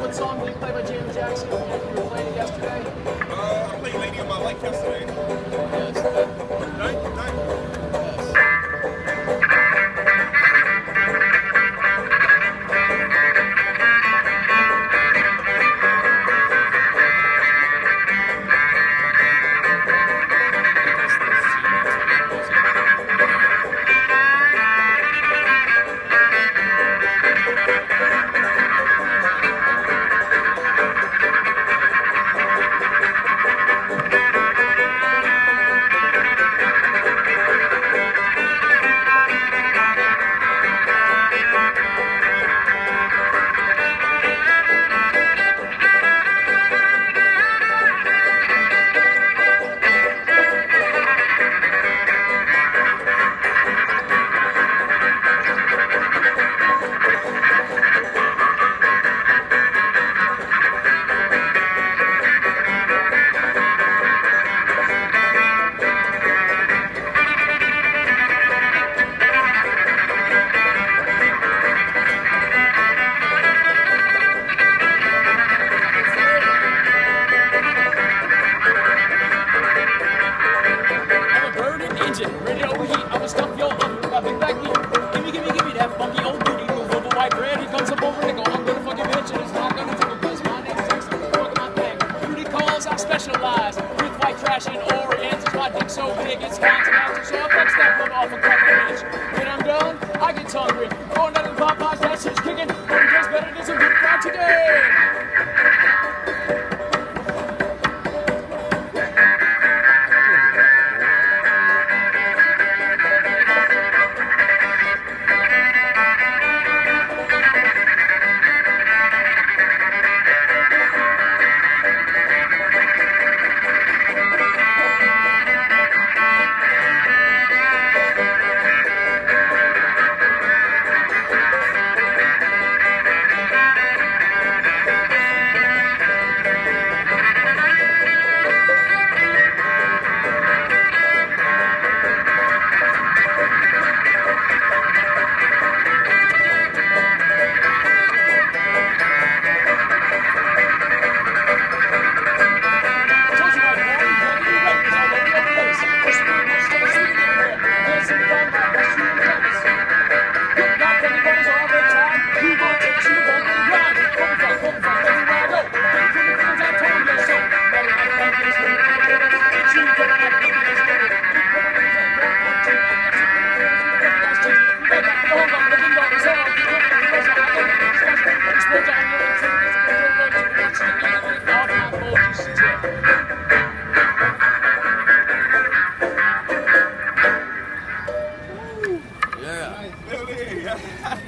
what song did you play by Janet Jackson? You were playing it yesterday. Uh, I played Lady of My Life yesterday. Ready to overheat? I'ma stuff your oven. My big back knee. Gimme, gimme, gimme that funky old booty move over white bread. He comes up over nickel. I'm gonna fucking bitch and it's not gonna tickle. Cause my name's Dexter. fuck my thing. Booty calls, I specialize. With white trash and orients. My dick so big, it's hot to match. So I fuck that one off a couple of. When I'm done, I get hungry. Going out of Popeyes, that shit's kicking. Yeah.